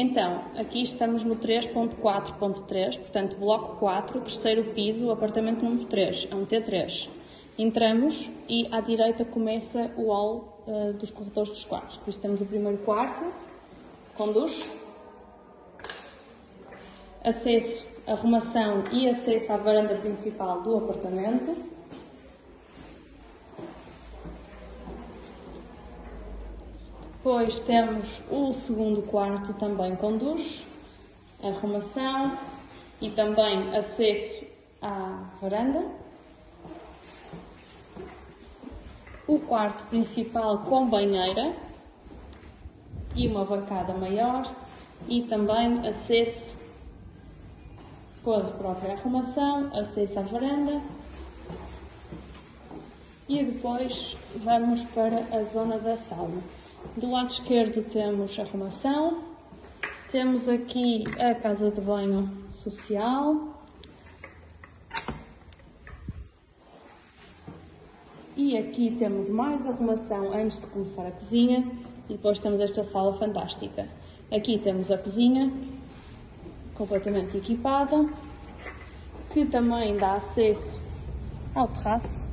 Então, aqui estamos no 3.4.3, portanto, bloco 4, terceiro piso, apartamento número 3, é um T3. Entramos e à direita começa o hall uh, dos corredores dos quartos. Por isso temos o primeiro quarto, com duche, acesso, arrumação e acesso à varanda principal do apartamento. Depois temos o segundo quarto também com duche, arrumação e também acesso à varanda. O quarto principal com banheira e uma bancada maior e também acesso com a própria arrumação, acesso à varanda. E depois vamos para a zona da sala. Do lado esquerdo temos a arrumação, temos aqui a casa de banho social. E aqui temos mais arrumação antes de começar a cozinha. E depois temos esta sala fantástica. Aqui temos a cozinha, completamente equipada, que também dá acesso ao terraço.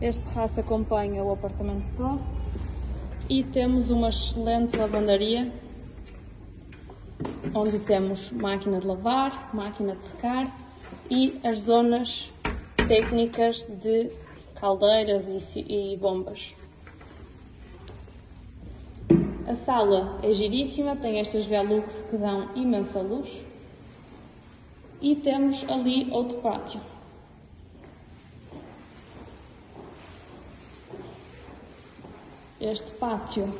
Este terraço acompanha o apartamento todo e temos uma excelente lavandaria onde temos máquina de lavar, máquina de secar e as zonas técnicas de caldeiras e, bombas. A sala é giríssima, tem estas Velux que dão imensa luz e temos ali outro pátio. Este pátio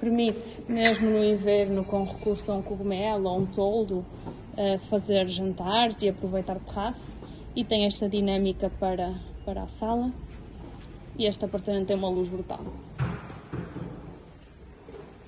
permite, mesmo no inverno, com recurso a um cogumelo ou um toldo, uh, fazer jantares e aproveitar o terraço. E tem esta dinâmica para, para a sala. E este apartamento tem uma luz brutal.